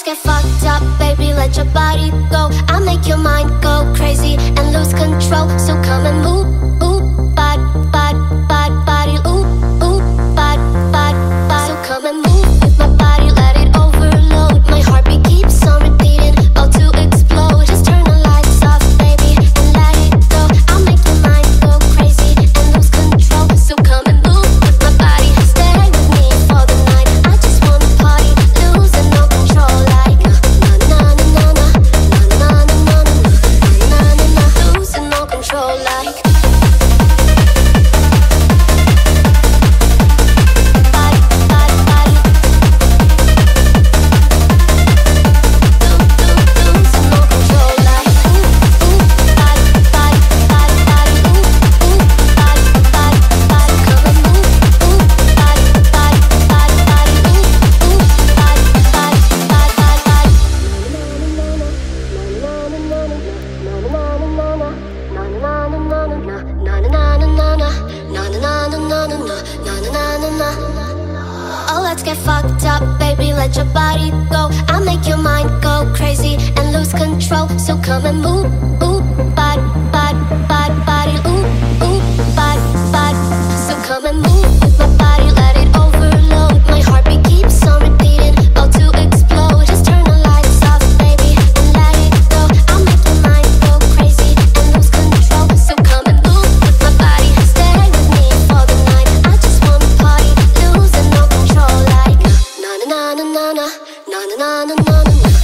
Let's get fucked up, baby, let your body go. I'll make your mind go crazy and lose control So come Take a- let's get fucked up, baby, let your body go. I'll make your mind go crazy and lose control. So come and move, move, na na na na na na.